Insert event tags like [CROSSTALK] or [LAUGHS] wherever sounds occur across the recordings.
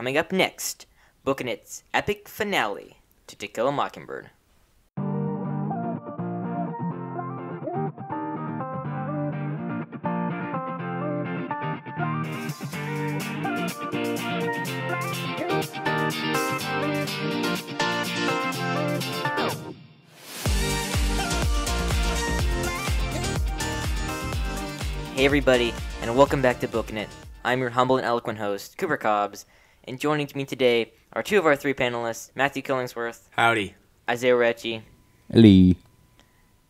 Coming up next, booking its epic finale to To Kill a Mockingbird. Hey everybody, and welcome back to Booking It. I'm your humble and eloquent host, Cooper Cobbs, and joining me today are two of our three panelists, Matthew Killingsworth, Howdy. Isaiah Recci, Lee.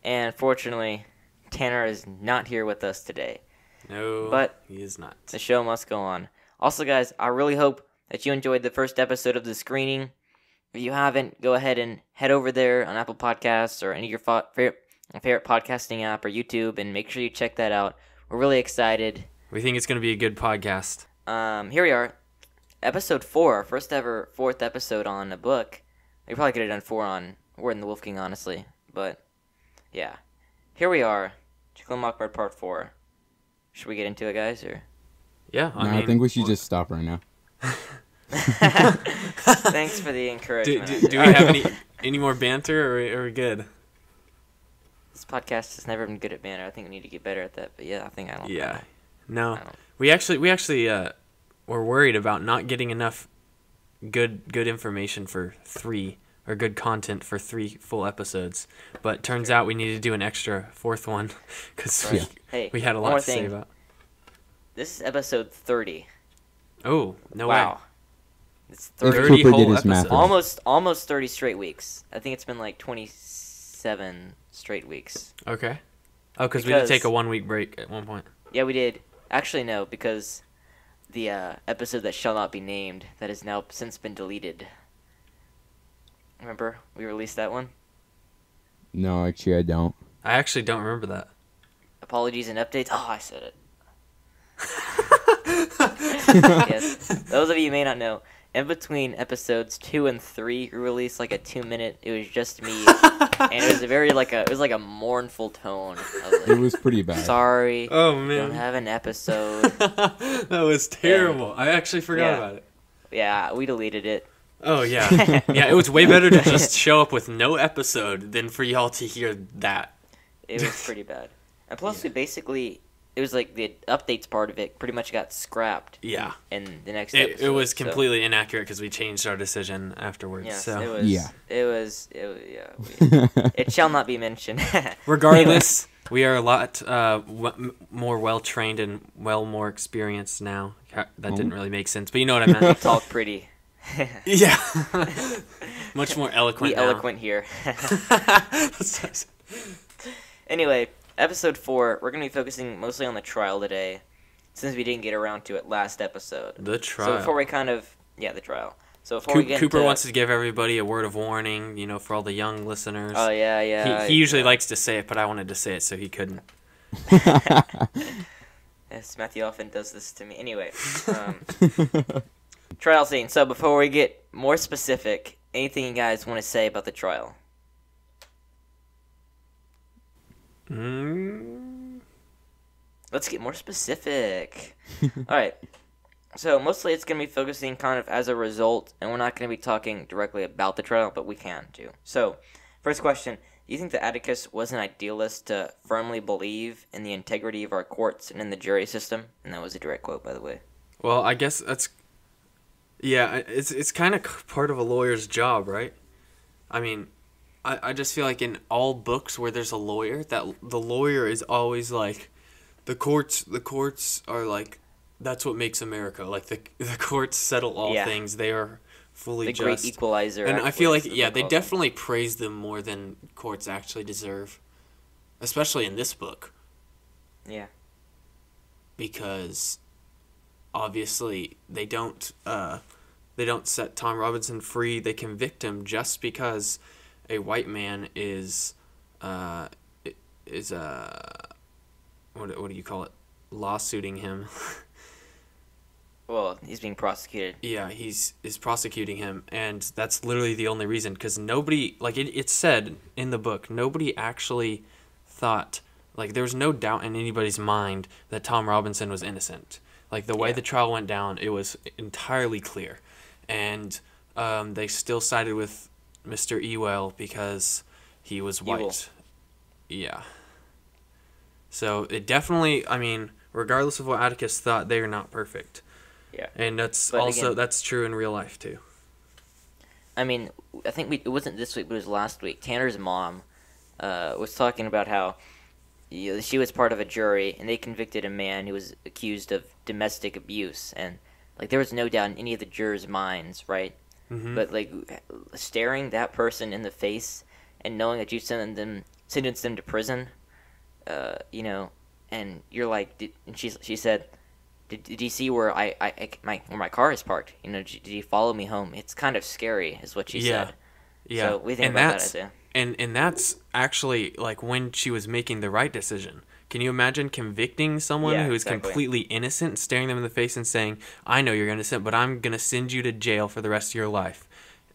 and fortunately, Tanner is not here with us today. No, But- he is not. The show must go on. Also, guys, I really hope that you enjoyed the first episode of the screening. If you haven't, go ahead and head over there on Apple Podcasts or any of your fa- favorite, favorite podcasting app or YouTube and make sure you check that out. We're really excited. We think it's going to be a good podcast. Um, here we are, episode four, our first ever fourth episode on a book. We probably could have done four on Warden and the Wolf King, honestly, but yeah, here we are, Chicken Mockbird Part Four. Should we get into it, guys? Or Yeah, I No, I, think we should just stop right now. [LAUGHS] thanks for the encouragement. do, do we have any any more banter, or are we good? This podcast has never been good at banter. I think we need to get better at that. But yeah, I think I don't. Yeah. I No, don't. we actually we actually uh, were worried about not getting enough good good information for three or good content for three full episodes. But turns out we needed to do an extra fourth one [LAUGHS] because Yeah. Hey, we had a lot more to say about. This is episode thirty. Oh no wow. way! It's 30, 30 whole episodes. almost almost thirty straight weeks. I think it's been like twenty seven straight weeks. Okay. Oh, because we did take a one week break at one point. Yeah, we did. Actually, no, because the uh, episode that shall not be named that has now since been deleted. Remember, we released that one. No, actually, I don't. I actually don't remember that. Apologies and updates. Oh, I said it. [LAUGHS] yes. Those of you who may not know, in between episodes two and three, we released like a two minute. It was just me, [LAUGHS] and it was a very like a it was like a mournful tone. I was It was pretty bad. Sorry, Oh man. don't have an episode. [LAUGHS] that was terrible. I actually forgot Yeah. about it. yeah, we deleted it. Oh yeah, [LAUGHS] yeah. It was way better to just [LAUGHS] show up with no episode than for y'all to hear that. It was pretty bad. And plus, we basically it was like the updates part of it pretty much got scrapped Yeah, And the next. it, episode, it was so- completely inaccurate because we changed our decision afterwards. Yes, so it was. Yeah. It was. It was yeah. we- [LAUGHS] it shall not be mentioned. [LAUGHS] regardless, we are a lot uh, w- m- more well trained and well more experienced now. That didn't really make sense, but you know what I Anyway, meant. [LAUGHS] talk pretty. yeah, much more eloquent. we now. eloquent here. anyway, episode four. We're gonna be focusing mostly on the trial today, since we didn't get around to it last episode. the trial. So before we kind of yeah the trial. So before Coop- we get Cooper into, wants to give everybody a word of warning, you know, for all the young listeners. Oh yeah, yeah. he, he usually yeah. likes to say it, but I wanted to say it so he couldn't. [LAUGHS] Yes, Matthew often does this to me. Anyway, um, [LAUGHS] trial scene. So before we get more specific, anything you guys want to say about the trial? Mm, Let's get more specific. [LAUGHS] All right. So mostly it's going to be focusing kind of as a result, and we're not going to be talking directly about the trial, but we can too. So, first question: Do you think that Atticus was an idealist to firmly believe in the integrity of our courts and in the jury system? And that was a direct quote, by the way. well, I guess that's. Yeah, it's it's kind of part of a lawyer's job, right? I mean, I, I just feel like in all books where there's a lawyer, that the lawyer is always like, the courts the courts are like, that's what makes America. Like the the courts settle all Yeah. things. They are fully The just. great equalizer. and I feel like yeah, they definitely praise them more than courts actually deserve, especially in this book Yeah. because obviously they don't uh, they don't set Tom Robinson free. They convict him just because a white man is uh, is uh, what what do you call it lawsuiting him. Well, he's being prosecuted. Yeah, he's is prosecuting him, and that's literally the only reason. Because nobody, like it, it said in the book, nobody actually thought, like there was no doubt in anybody's mind that Tom Robinson was innocent. Like the way Yeah. the trial went down, it was entirely clear, and um, they still sided with Mr. Ewell because he was Ewell. white. Yeah. So it definitely, I mean, regardless of what Atticus thought, they are not perfect. Yeah. And that's But also again- that's true in real life too. I mean, I think we, it wasn't this week, but it was last week. Tanner's mom uh, was talking about how you know, she was part of a jury, and they convicted a man who was accused of domestic abuse, and like there was no doubt in any of the jurors' minds, right? Mhm. But like staring that person in the face and knowing that you sent them sentenced them to prison, uh, you know, and you're like, and she she said, did, did you see where I, I, I my where my car is parked? You know, did, did you follow me home? It's kind of scary, is what she Yeah. said. Yeah. So we think and about that's that, and and that's actually like when she was making the right decision. Can you imagine convicting someone Yeah, who is exactly. completely innocent, staring them in the face and saying, "I know you're innocent, but I'm gonna send you to jail for the rest of your life."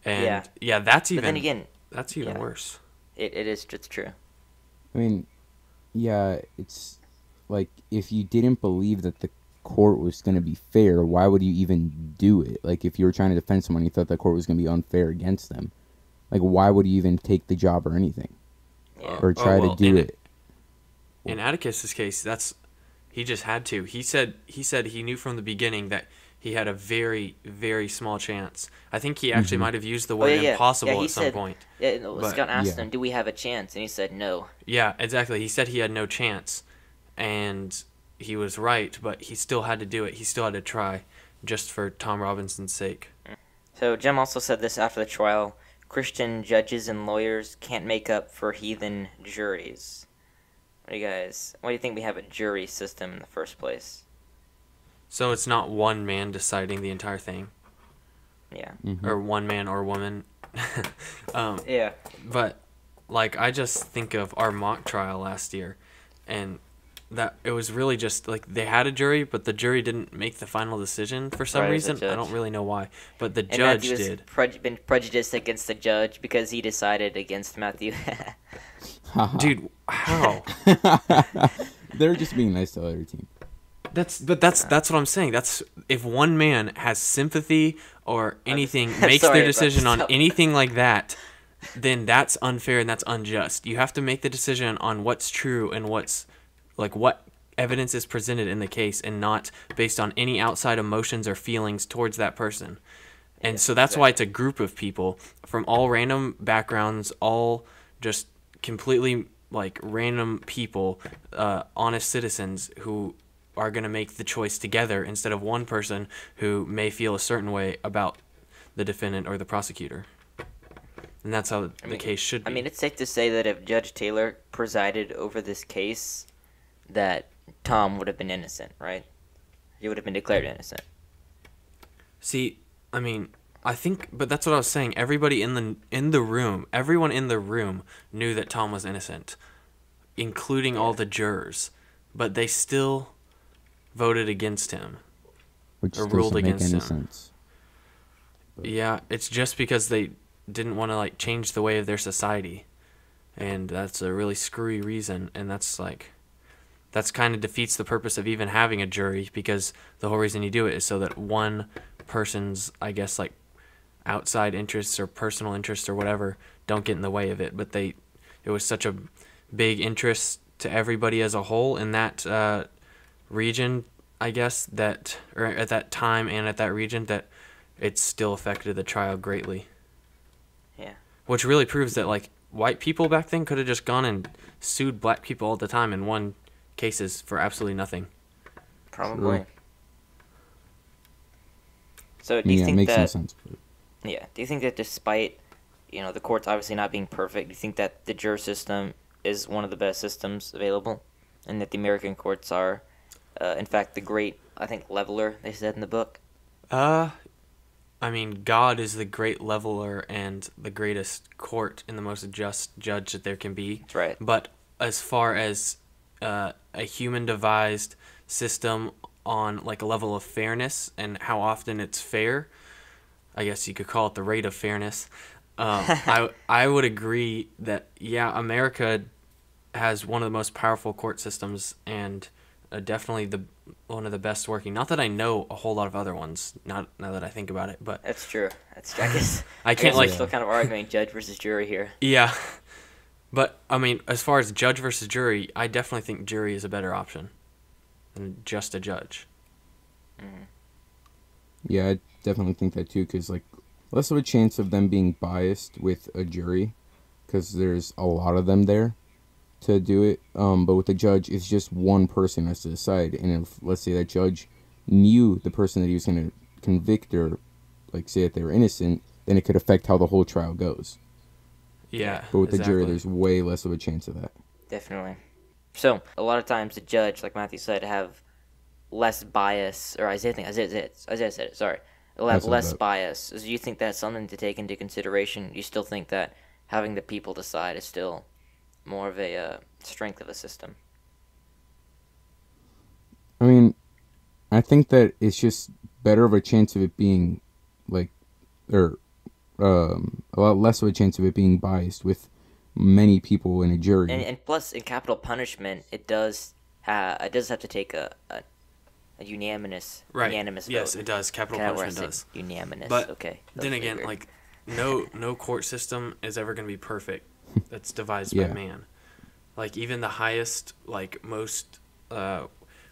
And Yeah. yeah, that's even. But even then again, that's even yeah. worse. it, it is it's true. I mean, yeah, it's like if you didn't believe that the court was going to be fair, why would you even do it? Like if you were trying to defend someone, you thought the court was going to be unfair against them. Like why would you even take the job or anything Yeah. or Oh, try well, to do it? In Atticus's case, that's he just had to. He said he said he knew from the beginning that he had a very very small chance. I think he actually Mhm. might have used the Oh, word yeah, yeah. impossible Yeah, he at some said- point. Yeah, no, But- Scout asked Yeah. him, "Do we have a chance?" And he said, "No." Yeah, exactly. He said he had no chance, and he was right, but he still had to do it. He still had to try, just for Tom Robinson's sake. So Jem also said this after the trial: Christian judges and lawyers can't make up for heathen juries. What do you guys? Why do you think we have a jury system in the first place? So it's not one man deciding the entire thing, Yeah. Mhm. or one man or woman. [LAUGHS] um, Yeah. but like I just think of our mock trial last year, and that it was really just like they had a jury, but the jury didn't make the final decision for some Right, it was the reason. I don't really know why, but the And judge Matthew has did. prej- been prejudiced against the judge because he decided against Matthew. [LAUGHS] Uh-huh. Dude, how? [LAUGHS] They're just being nice to other team. That's but that's that's what I'm saying. That's if one man has sympathy or anything [LAUGHS] I'm makes sorry their decision on this. anything like that, then that's unfair and that's unjust. You have to make the decision on what's true and what's like what evidence is presented in the case and not based on any outside emotions or feelings towards that person. And so that's why it's a group of people from all random backgrounds, all just completely like random people, uh, honest citizens who are going to make the choice together instead of one person who may feel a certain way about the defendant or the prosecutor. And that's how the mean- case should be. I mean, it's safe to say that if Judge Taylor presided over this case, that Tom would have been innocent, right? He would have been declared innocent. See, I mean, I think, but that's what I was saying. Everybody in the in the room, everyone in the room knew that Tom was innocent, including all the jurors, but they still voted against him. Which Or ruled against him. sense. Yeah, it's just because they didn't want to like change the way of their society, and that's a really screwy reason. And that's like, that's kind of defeats the purpose of even having a jury because the whole reason you do it is so that one person's, I guess, like outside interests or personal interests or whatever don't get in the way of it. But they, it was such a big interest to everybody as a whole in that uh, region, I guess that or at that time and at that region that it still affected the trial greatly. Yeah. Which really proves that like white people back then could have just gone and sued black people all the time and won cases for absolutely nothing. Probably. True. So do you mean, yeah, it think makes that? no sense. but- Yeah. Do you think that despite, you know, the courts obviously not being perfect, do you think that the juror system is one of the best systems available, and that the American courts are, uh, in fact, the great, I think, leveler they said in the book. Uh I mean God is the great leveler and the greatest court and the most just judge that there can be. That's right. But as far as uh, a human devised system on like a level of fairness and how often it's fair, I guess you could call it the rate of fairness. Um, [LAUGHS] I I would agree that yeah, America has one of the most powerful court systems and uh, definitely the one of the best working. Not that I know a whole lot of other ones. Not now that I think about it, but That's true. That's I guess [LAUGHS] I can't we're like still kind of arguing judge versus jury here. yeah. But I mean, as far as judge versus jury, I definitely think jury is a better option than just a judge. Yeah, I definitely think that too, because like less of a chance of them being biased with a jury, because there's a lot of them there to do it. Um, but with a judge, it's just one person has to decide, and if let's say that judge knew the person that he was going to convict or like say that they were innocent, then it could affect how the whole trial goes. Yeah. But with the jury, there's way less of a chance of that. Definitely. So a lot of times the judge, like Matthew said, have less bias, or Isaiah think Isaiah Isaiah said it. Sorry, will have That's what less bias. Do you think that's something to take into consideration? You still think that having the people decide is still more of a uh, strength of the system? I mean, I think that it's just better of a chance of it being like, or um, a lot less of a chance of it being biased with many people in a jury. And, and plus, in capital punishment, it does ha- it does have to take a a, a unanimous right. unanimous yes, vote. it does. Capital Kinda I punishment said does. unanimous. But okay. that then again, weird. like no no court system is ever going to be perfect. That's devised Yeah. by man. Like even the highest, like most uh,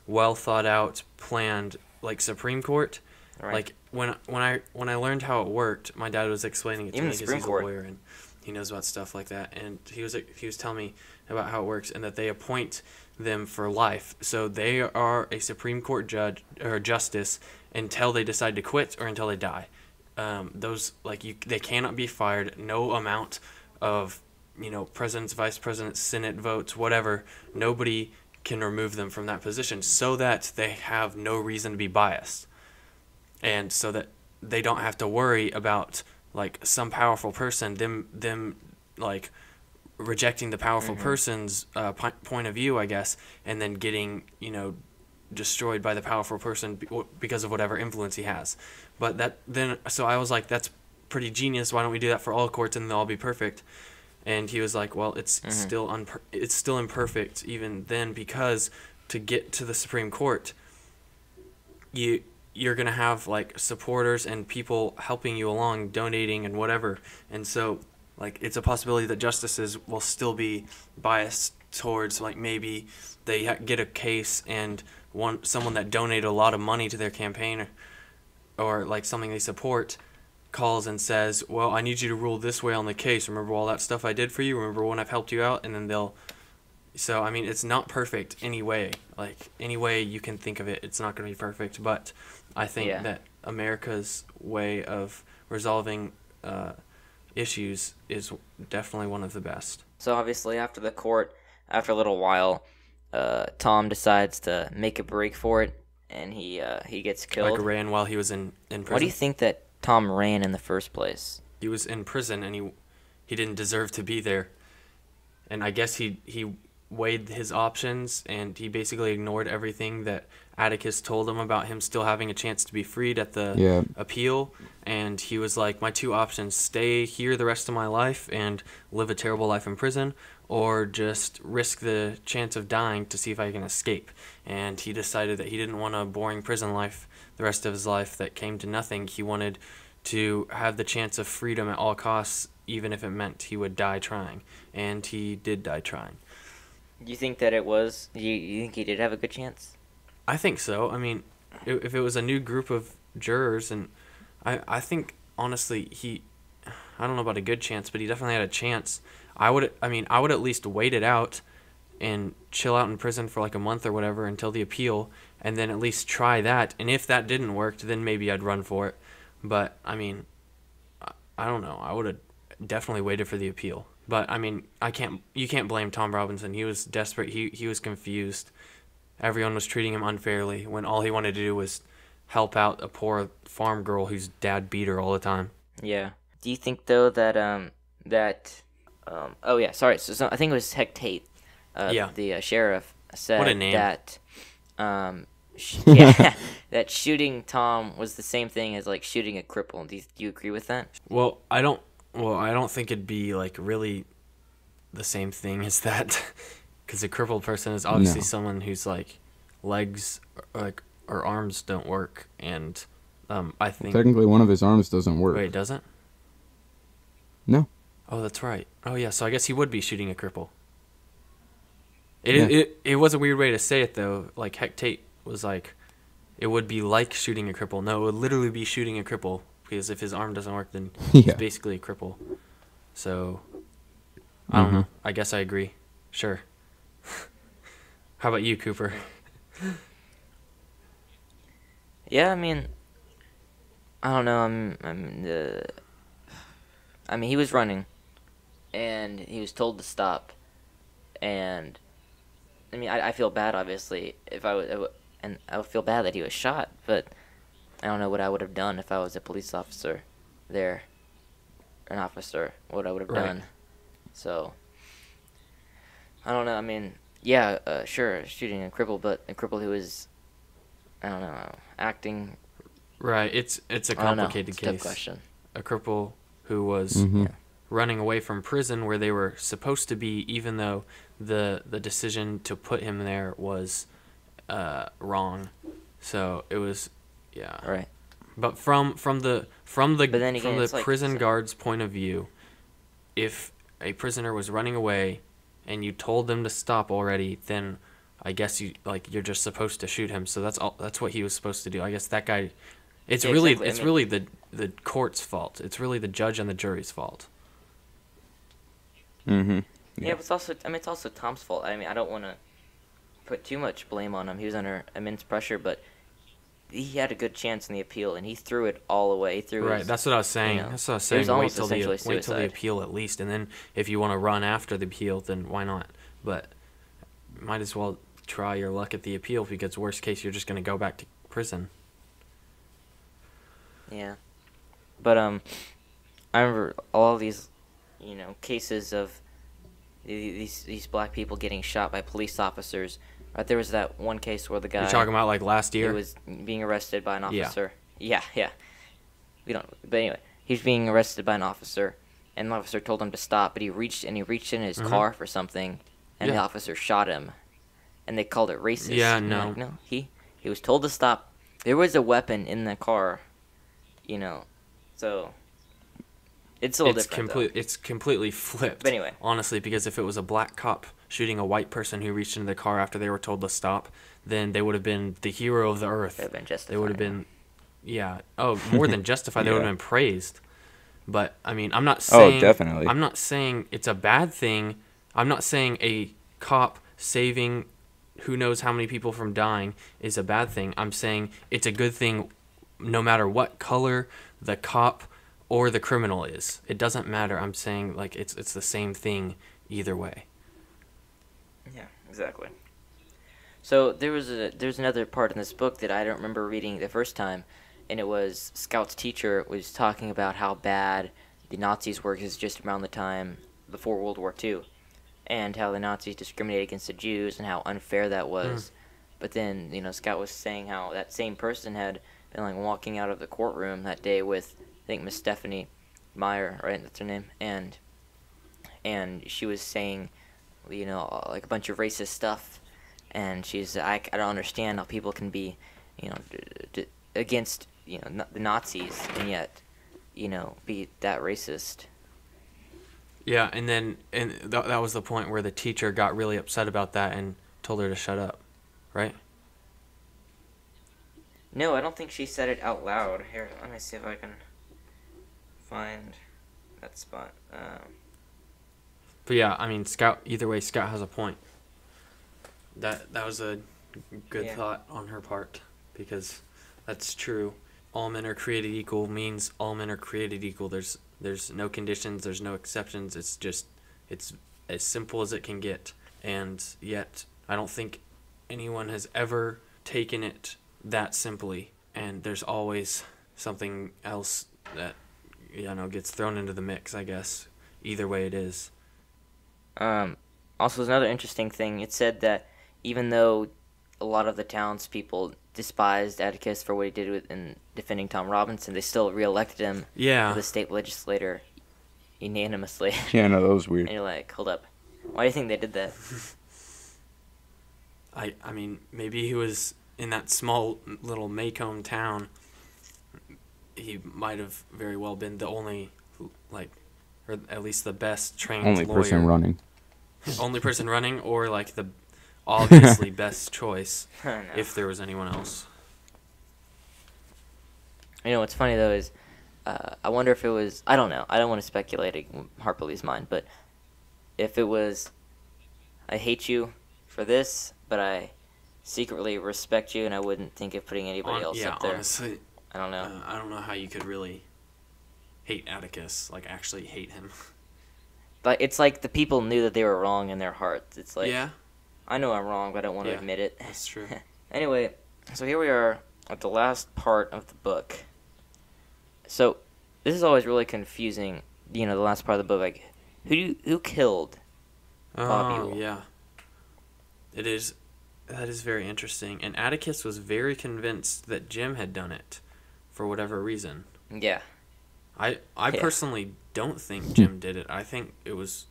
well thought out, planned, like Supreme Court. Right. Like when when I when I learned how it worked, my dad was explaining it to Even me because he's Court. a lawyer and he knows about stuff like that. And he was he was telling me about how it works and that they appoint them for life. So they are a Supreme Court judge or justice until they decide to quit or until they die. Um, those like you they cannot be fired. No amount of you know presidents, vice presidents, senate votes, whatever. Nobody can remove them from that position so that they have no reason to be biased and so that they don't have to worry about like some powerful person them them like rejecting the powerful person's uh, po- point of view i guess and then getting you know destroyed by the powerful person be- because of whatever influence he has. But that then so i was like that's pretty genius. Why don't we do that for all courts and they'll all be perfect? And he was like well it's still unper- it's still imperfect even then because to get to the supreme court you you're gonna have like supporters and people helping you along, donating and whatever, and so like it's a possibility that justices will still be biased towards like maybe they get a case and one someone that donated a lot of money to their campaign or, or like something they support calls and says, "Well, I need you to rule this way on the case. Remember all that stuff I did for you? Remember when I've helped you out?" And then they'll so I mean, it's not perfect anyway. Like any way you can think of it, it's not going to be perfect. But I think Yeah. that America's way of resolving uh, issues is definitely one of the best. So obviously, after the court, after a little while, uh, Tom decides to make a break for it, and he uh, he gets killed. Like ran while he was in in prison. Why do you think that Tom ran in the first place? he was in prison and he he didn't deserve to be there. And I guess he he weighed his options and he basically ignored everything that Atticus told him about him still having a chance to be freed at the Yeah. appeal and he was like my two options stay here the rest of my life and live a terrible life in prison or just risk the chance of dying to see if I can escape and he decided that he didn't want a boring prison life the rest of his life that came to nothing he wanted to have the chance of freedom at all costs even if it meant he would die trying and he did die trying Do you think that it was? You you think he did have a good chance? I think so. I mean, if it was a new group of jurors, and I, I think honestly he, I don't know about a good chance, but he definitely had a chance. I would, I mean, I would at least wait it out, and chill out in prison for like a month or whatever until the appeal, and then at least try that. And if that didn't work, then maybe I'd run for it. But I mean, I, don't know. I would have definitely waited for the appeal. But I mean, I can't. You can't blame Tom Robinson. He was desperate. He he was confused everyone was treating him unfairly when all he wanted to do was help out a poor farm girl whose dad beat her all the time. Yeah. Do you think though that um that um oh yeah sorry so, so I think it was Heck Tate, uh, Yeah. the uh, sheriff said What a name. that um sh- [LAUGHS] yeah [LAUGHS] that shooting Tom was the same thing as like shooting a cripple. Do you, do you agree with that? Well, I don't. Well, I don't think it'd be like really the same thing as that, [LAUGHS] because a crippled person is obviously No. someone who's like legs like or arms don't work, and um, I think Technically, one of his arms doesn't work. wait, it doesn't? No. Oh, that's right. Oh yeah, so I guess he would be shooting a cripple. It Yeah. it it was a weird way to say it though. Like Heck Tate was like, it would be like shooting a cripple. No, it would literally be shooting a cripple because if his arm doesn't work, then [LAUGHS] he's basically a cripple. So I don't Mhm. know. I guess I agree. Sure. [LAUGHS] How about you, Cooper? Yeah, I mean, I don't know. I'm, I'm, uh, I mean, he was running, and he was told to stop, and I mean, I, I feel bad, obviously, if I was, and I would feel bad that he was shot, but I don't know what I would have done if I was a police officer there, an officer, what I would have Right. done. So, I don't know. I mean, yeah, uh, sure, shooting a cripple, but a cripple who is, I don't know, acting. Right. It's it's a I complicated It's a case. question. A cripple who was Mhm. running away from prison where they were supposed to be, even though the the decision to put him there was uh, wrong. So it was, yeah. Right. But from from the from the But then from the it's like- prison so- guard's point of view, if a prisoner was running away and you told them to stop already, then I guess you like you're just supposed to shoot him. So that's all. That's what he was supposed to do. I guess that guy. It's Yeah, really exactly. It's really the the court's fault. It's really the judge and the jury's fault. Mm-hmm. Yeah. but it's also I mean it's also Tom's fault. I mean I don't want to put too much blame on him. He was under immense pressure, but he had a good chance in the appeal, and he threw it all away. He threw Right, his- that's what I was saying. know, that's what I was it was saying. Wait till the wait till the appeal at least, and then if you want to run after the appeal, then why not? But might as well try your luck at the appeal because worst case you're just gonna go back to prison. Yeah. But um, I remember all these, you know, cases of these these black people getting shot by police officers. Right, there was that one case where the guy You're talking about like last year. He was being arrested by an officer. Yeah, yeah. We don't. But anyway, he's being arrested by an officer, and the officer told him to stop, but he reached and he reached in his Mhm. car for something, and the officer shot him, and they called it racist. Yeah, I'm like, no. no. He he was told to stop. There was a weapon in the car, you know, so it's a little it's different. though. complete. It's completely flipped. But anyway. honestly, because if it was a black cop shooting a white person who reached into the car after they were told to stop, then they would have been the hero of the earth. They would have been justified. They would have been, yeah. Oh, more than [LAUGHS] justified. They would have been praised. But I mean, I'm not Oh, saying. definitely. I'm not saying it's a bad thing. I'm not saying a cop saving who knows how many people from dying is a bad thing. I'm saying it's a good thing, no matter what color the cop or the criminal is. It doesn't matter. I'm saying like it's it's the same thing either way. Yeah, exactly. So there was a there's another part in this book that I don't remember reading the first time, and it was Scout's teacher was talking about how bad the Nazis were because just around the time before World War II, and how the Nazis discriminated against the Jews and how unfair that hmm. was. But then you know Scout was saying how that same person had been like walking out of the courtroom that day with I think Miss Stephanie Meyer, right? That's her name, and and she was saying you know, like a bunch of racist stuff, and she's I, I don't understand how people can be, you know, d- d- against you know n- the Nazis and yet, you know, be that racist. Yeah, and then and th- that was the point where the teacher got really upset about that and told her to shut up, right? No, I don't think she said it out loud. Here, let me see if I can find that spot. Um, But yeah, I mean, Scout. Either way, Scout has a point. That that was a good Yeah. thought on her part because that's true. All men are created equal means all men are created equal. There's there's no conditions. There's no exceptions. It's just it's as simple as it can get. And yet, I don't think anyone has ever taken it that simply. And there's always something else that you know gets thrown into the mix. I guess either way it is. Um, also, there's another interesting thing. It said that even though a lot of the townspeople despised Atticus for what he did with, in defending Tom Robinson, they still reelected him Yeah. to the state legislator unanimously. [LAUGHS] Yeah, no, that was weird. [LAUGHS] and you're like, hold up, why do you think they did that? [LAUGHS] I I mean, maybe he was in that small little Maycomb town. He might have very well been the only, like, or at least the best trained Only lawyer. person running. [LAUGHS] only person running, or like the obviously [LAUGHS] best choice [LAUGHS] if there was anyone else. You know what's funny though is, uh, I wonder if it was. I don't know. I don't want to speculate in Harper mind, but if it was, I hate you for this, but I secretly respect you, and I wouldn't think of putting anybody Hon- else yeah, up there. honestly, I don't know. uh, I don't know how you could really hate Atticus, like actually hate him. [LAUGHS] But it's like the people knew that they were wrong in their hearts. It's like yeah, I know I'm wrong, but I don't want to Yeah. admit it. that's true. [LAUGHS] Anyway, so here we are at the last part of the book. So this is always really confusing. You know, the last part of the book, like who do who killed? Bobby Oh Ewell. yeah, it is. That is very interesting. And Atticus was very convinced that Jem had done it, for whatever reason. Yeah, I I Yeah. personally don't think Jem did it. I think it was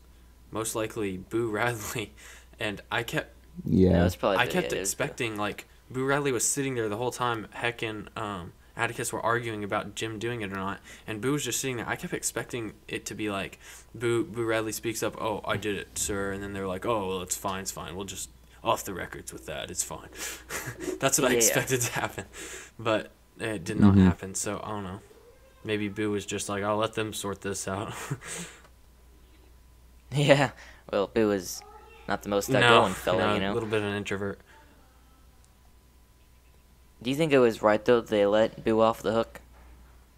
most likely Boo Radley, [LAUGHS] and I kept Yeah. that's probably. I kept yeah, it is the- expecting like Boo Radley was sitting there the whole time. Heck and um, Atticus were arguing about Jem doing it or not, and Boo was just sitting there. I kept expecting it to be like Boo Boo Radley speaks up, "Oh, I did it, sir," and then they're like, "Oh, well, it's fine, it's fine. We'll just off the records with that. It's fine." [LAUGHS] That's what I Yeah. expected to happen, but it did not Mhm. happen. So I don't know. Maybe Boo was just like, "I'll let them sort this out." [LAUGHS] Yeah, well, Boo was not the most no, outgoing fella, no, you know. a little bit of an introvert. Do you think it was right though that they let Boo off the hook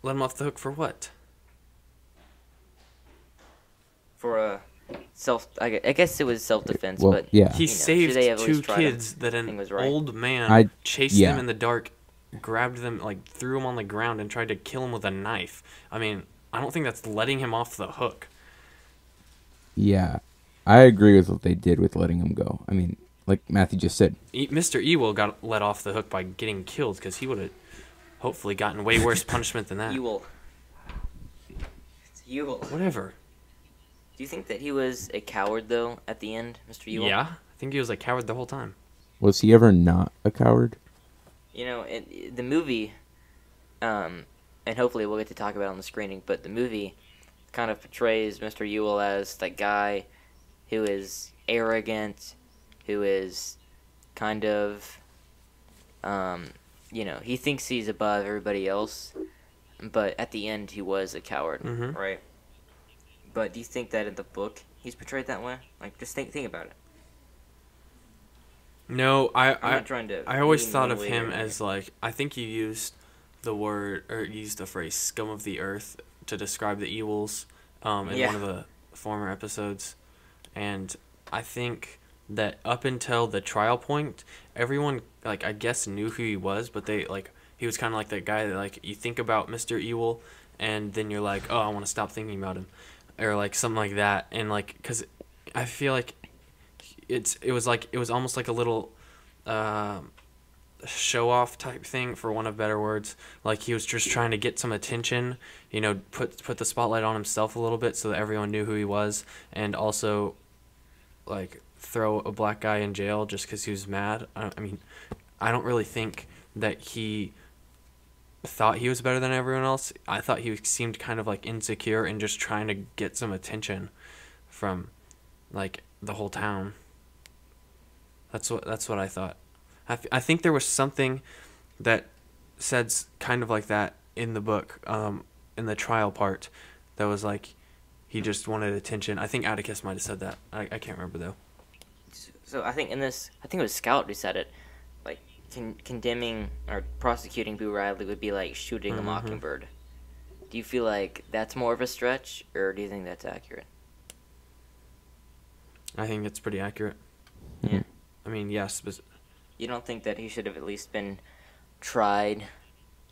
Let him off the hook for what? for a self? I guess it was self defense, well, but yeah. He You know, saved they have at two least tried kids that an was right. old man I- chased yeah. them in the dark, grabbed them, like threw him on the ground, and tried to kill him with a knife. I mean, I don't think that's letting him off the hook. Yeah. I agree with what they did with letting him go. I mean, like Matthew just said, E- Mr. Ewell got let off the hook by getting killed because he would have hopefully gotten way worse [LAUGHS] punishment than that. Ewell. It's Ewell. Whatever. Do you think that he was a coward though at the end, Mr. Ewell? Yeah, I think he was a coward the whole time. was he ever not a coward? You know, in, the movie, um, and hopefully we'll get to talk about it on the screening, but the movie kind of portrays Mr. Ewell as that guy who is arrogant, who is kind of, um, you know, he thinks he's above everybody else, but at the end he was a coward, Mhm. right? But do you think that in the book he's portrayed that way? Like, just think think about it. No, I I'm I, not trying to. I always thought of him as like I think you used the word or used the phrase "scum of the earth" to describe the Ewells um, in Yeah. one of the former episodes, and I think that up until the trial point, everyone like I guess knew who he was, but they like he was kind of like that guy that like you think about Mister Ewell, and then you're like, oh, I want to stop thinking about him, or like something like that, and like because I feel like it's it was like it was almost like a little um show off type thing for one of better words. Like he was just trying to get some attention you know put put the spotlight on himself a little bit so that everyone knew who he was and also like throw a black guy in jail just because he was mad. I, I mean i don't really think that he thought he was better than everyone else. I thought he seemed kind of like insecure and just trying to get some attention from like the whole town that's what that's what I thought. I, I think there was something that said kind of like that in the book, um, in the trial part, that was like he just wanted attention. I think Atticus might have said that. I, I can't remember though. So I think in this, I think it was Scout who said it, like con- condemning or prosecuting Boo Radley would be like shooting Mhm. a mockingbird. Do you feel like that's more of a stretch, or do you think that's accurate? I think it's pretty accurate. Yeah. I mean, yes, but You don't think that he should have at least been tried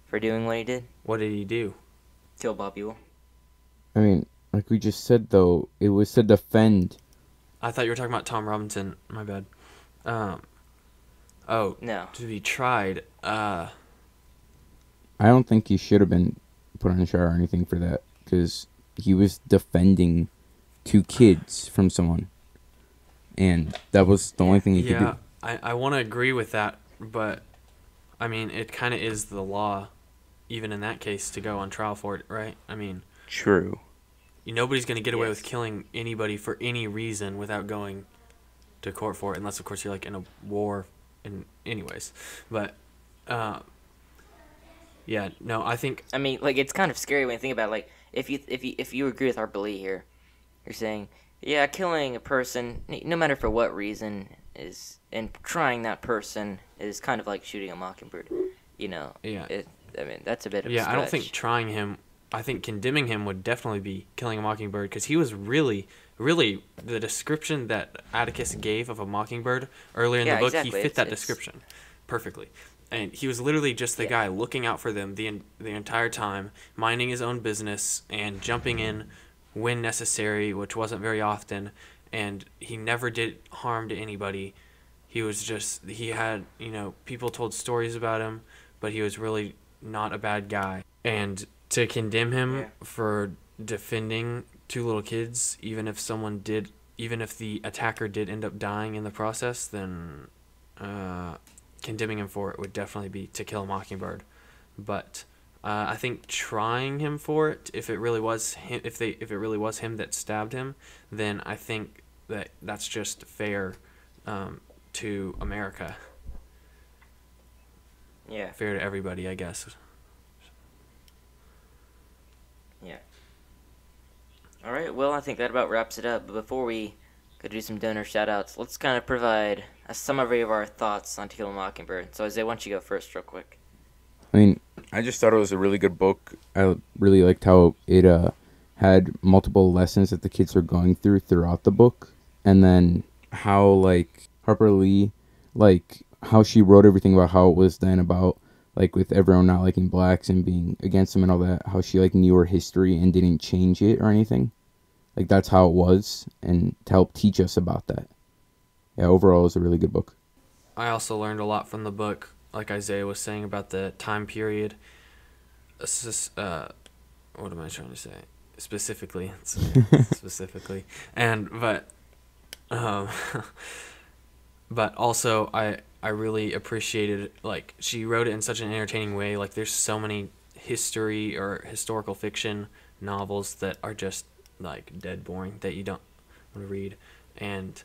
for doing what he did? what did he do? Kill Bob Ewell? I mean, like we just said though, it was to defend. I thought you were talking about Tom Robinson. My bad. Um. Oh, No. to be tried. Uh. I don't think he should have been put on trial or anything for that because he was defending two kids from someone, and that was the only thing he could Yeah, do. I, I want to agree with that, but I mean, it kind of is the law, even in that case, to go on trial for it, right? I mean, True. you, nobody's going to get away Yes. with killing anybody for any reason without going to court for it, unless, of course, you're like in a war. In anyways, but uh, yeah, no, I think I mean, like it's kind of scary when you think about it. like if you if you if you agree with our belief here, you're saying yeah, killing a person, no matter for what reason, is and trying that person is kind of like shooting a mockingbird. You know. Yeah. It, I mean, that's a bit of a Yeah, I don't think trying him. I think condemning him would definitely be killing a mockingbird because he was really, really the description that Atticus gave of a mockingbird earlier in Yeah, the book. exactly. He fit It's- that it's- description perfectly, and he was literally just the Yeah. guy looking out for them the the entire time, minding his own business and jumping in when necessary, which wasn't very often, and he never did harm to anybody. He was just he had you know people told stories about him, but he was really not a bad guy. And to condemn him Yeah. for defending two little kids, even if someone did, even if the attacker did end up dying in the process, then uh, condemning him for it would definitely be to kill a mockingbird. But uh, I think trying him for it, if it really was him, if they if it really was him that stabbed him, then I think that that's just fair um, to America, Yeah. fair to everybody, I guess. Yeah. All right. Well, I think that about wraps it up. But before we go do some donor shoutouts, let's kind of provide a summary of our thoughts on To Kill a Mockingbird. So, Isaiah, why don't you go first, real quick? I mean, I just thought it was a really good book. I really liked how it uh, had multiple lessons that the kids are going through throughout the book, and then how like Harper Lee, like how she wrote everything about how it was then about like with everyone not liking blacks and being against them and all that. How she like knew her history and didn't change it or anything. Like that's how it was, and to help teach us about that. Yeah, overall, it was a really good book. I also learned a lot from the book, like Isaiah was saying about the time period. Uh, what am I trying to say? Specifically, [LAUGHS] specifically, and but, um, [LAUGHS] but also I I really appreciated like she wrote it in such an entertaining way. Like there's so many history or historical fiction novels that are just like dead boring that you don't want to read, and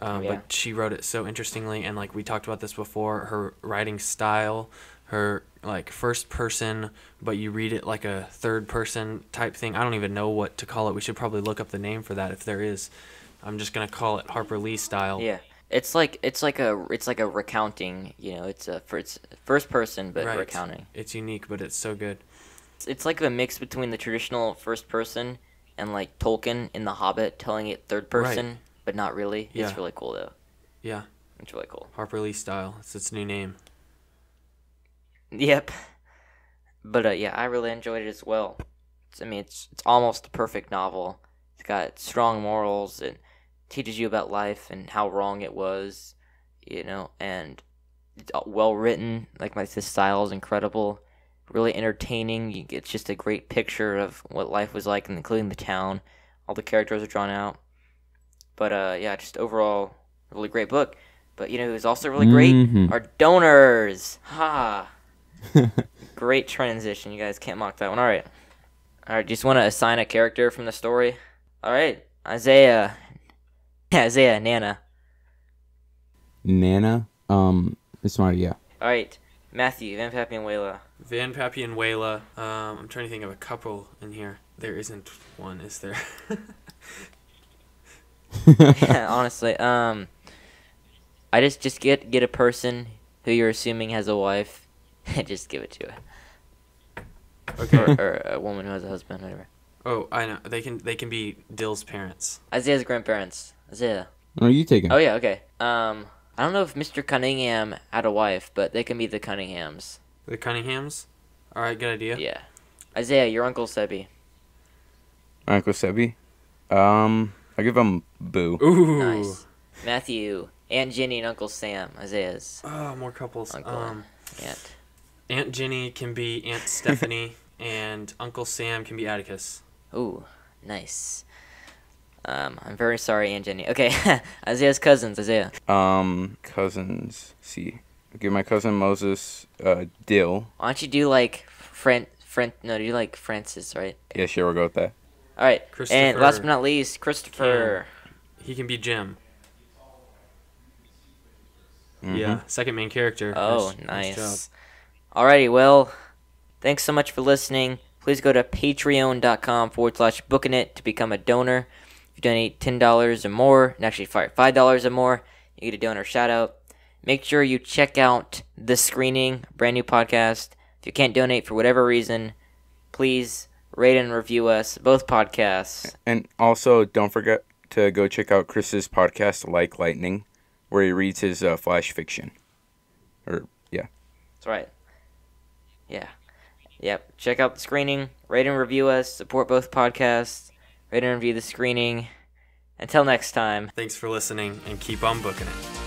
um, Yeah. but she wrote it so interestingly and like we talked about this before her writing style her like first person but you read it like a third person type thing i don't even know what to call it we should probably look up the name for that if there is i'm just gonna call it harper lee style Yeah. It's like it's like a it's like a recounting, you know. It's a for it's first person but Right. recounting. it's unique but it's so good It's, it's like a mix between the traditional first person and like Tolkien in The Hobbit telling it third person, but not really. Yeah. It's really cool though. yeah It's really cool. harper lee style it's its new name Yep. But uh, yeah, I really enjoyed it as well. It's, I mean, it's it's almost the perfect novel. It's got strong morals and teaches you about life and how wrong it was, you know, and it's well written. Like my this style is incredible, really entertaining. You, it's just a great picture of what life was like, including the town. All the characters are drawn out. But uh, yeah, just overall, really great book. But you know, who's also really great Mhm. are donors. Ha. [LAUGHS] Great transition. You guys can't mock that one. All right. All right. Just want to assign a character from the story. All right. Isaiah. [LAUGHS] Isaiah, Nana. Nana, um, it's smart, yeah. All right. Matthew, Van Pappy, and Wayla. van pappy and wayla um, i'm trying to think of a couple in here there isn't one is there [LAUGHS] [LAUGHS] Honestly, um, I just just get get a person who you're assuming has a wife, and [LAUGHS] just give it to her, okay or, or a woman who has a husband, whatever. oh i know they can they can be dill's parents Isaiah's grandparents. Isaiah. No, you take it. Oh yeah, okay. Um, I don't know if Mr. Cunningham had a wife, but they can be the Cunninghams. the cunninghams all right good idea Yeah. Isaiah, your uncle Sebi. Uncle Sebi. Um, I give him Boo. Ooh. Nice. Matthew, Aunt Jenny, and Uncle Sam. Isaiah's Oh, more couples. Uncle. Um, aunt. Aunt Jenny can be Aunt Stephanie, [LAUGHS] and Uncle Sam can be Atticus. Ooh, nice. Um, I'm very sorry, Aunt Jenny. Okay, [LAUGHS] Isaiah's cousins, Isaiah. Um, cousins. See, give my cousin Moses uh, Dill. Why don't you do like Fran, Fran, no, do you like Francis, right? Yeah, sure, we'll go with that. All right, and last but not least, Christopher. He can be Jem. Mhm. Yeah, second main character. Oh, Nice- nice. Alrighty, well, thanks so much for listening. Please go to patreon.com forward slash booking it to become a donor. If you donate $10 or more, and actually fi- $5 or more, you get a donor shout out. Make sure you check out The Screening, brand new podcast. If you can't donate for whatever reason, please rate and review us, both podcasts. And also, don't forget to go check out Chris's podcast, Like Lightning, where he reads his uh, flash fiction. Or yeah, That's right. Yeah. Yep. Check out the screening. Rate and review us. Support both podcasts. Rate and review the screening. Until next time. Thanks for listening and keep on booking it.